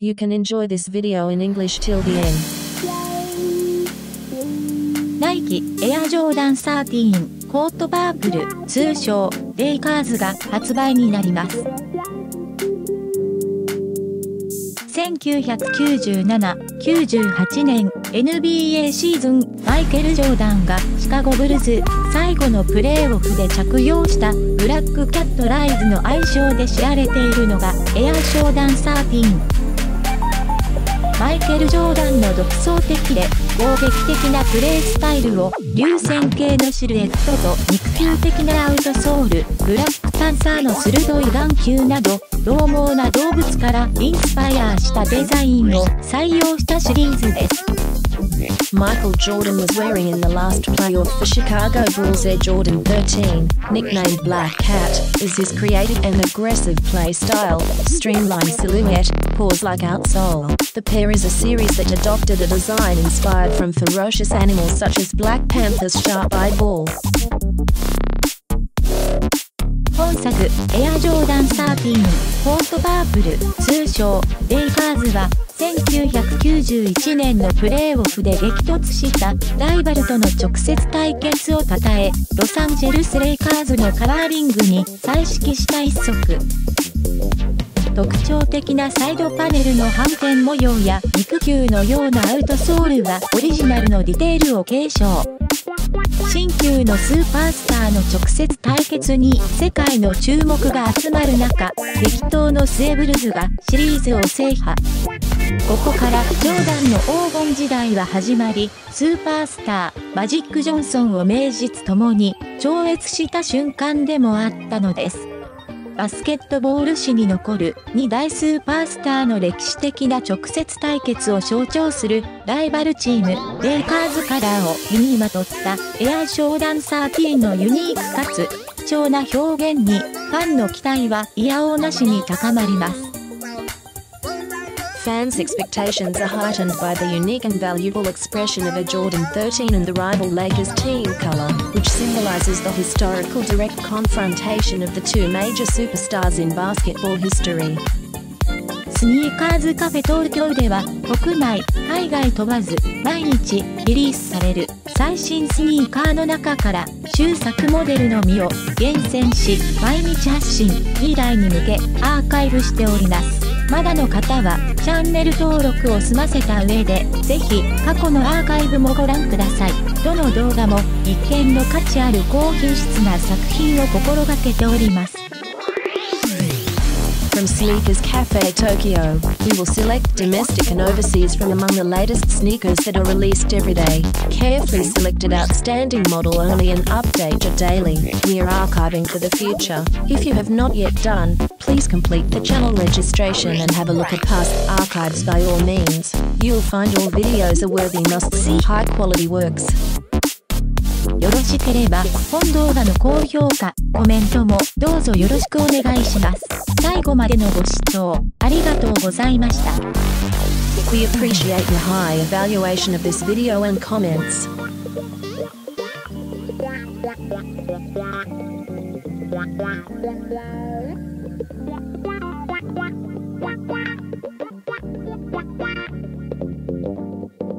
You can enjoy this video in English till the end. ナイキエアジョーダン13コートパープル通称レイカーズが発売になります1997-98年 NBA シーズンマイケル・ジョーダンがシカゴブルズ最後のプレーオフで着用したブラックキャットライズの愛称で知られているのがエアショーダン13マイケル・ジョーダンの独創的で攻撃的なプレースタイルを流線形のシルエットと肉球的なアウトソールブラックパンサーの鋭い眼球など獰猛な動物からインスパイアしたデザインを採用したシリーズです。Michael Jordan was wearing in the last playoff for Chicago Bulls Air Jordan 13, nicknamed Black Cat, is his creative and aggressive play style, streamlined silhouette, paws-like outsole. The pair is a series that adopted a design inspired from ferocious animals such as Black Panther's sharp eyeball. 本作エアジョーダン13コートパープル通称レイカーズは 1991年のプレーオフで激突したライバルとの直接対決をたたえロサンゼルスレイカーズのカラーリングに彩色した一足特徴的なサイドパネルの反転模様や肉球のようなアウトソールはオリジナルのディテールを継承。新旧のスーパースターの直接対決に世界の注目が集まる中激闘の末ブルズがシリーズを制覇。ここからジョーダンの黄金時代は始まりスーパースターマジック・ジョンソンを名実ともに超越した瞬間でもあったのです。バスケットボール史に残る2大スーパースターの歴史的な直接対決を象徴するライバルチームレイカーズカラーを身にまとったエアーショーダン13のユニークかつ貴重な表現にファンの期待は嫌おなしに高まります。Fans' expectations are heightened by the unique and valuable expression of a Jordan 13 and the rival Lakers team color, which symbolizes the historical direct confrontation of the two major superstars in basketball history. スニーカーズカフェ東京では国内、海外問わず毎日リリースされる最新スニーカーの中から終作モデルのみを厳選し毎日発信未来に向けアーカイブしておりますまだの方はチャンネル登録を済ませた上でぜひ過去のアーカイブもご覧ください。どの動画も一見の価値ある高品質な作品を心がけております。From Sneakers Cafe Tokyo, we will select domestic and overseas from among the latest sneakers that are released every day. Carefully selected outstanding model only and update your daily. We are archiving for the future. If you have not yet done, please complete the channel registration and have a look at past archives by all means. You will find all videos are worthy must-see high-quality works. よろしければ本動画の高評価、コメントもどうぞよろしくお願いします。最後までのご視聴ありがとうございました。We appreciate your high evaluation of this video and comments.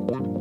What?